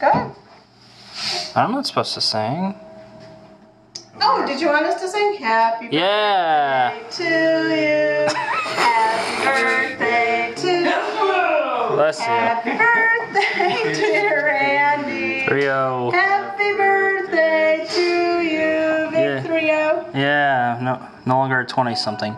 Go ahead. I'm not supposed to sing. Oh, did you want us to sing Happy birthday Yeah. birthday to you? Happy birthday to you. Bless you. Happy birthday, dear Andy. Rio. Happy birthday to you, Yeah. Rio. Yeah, no, no longer 20 something.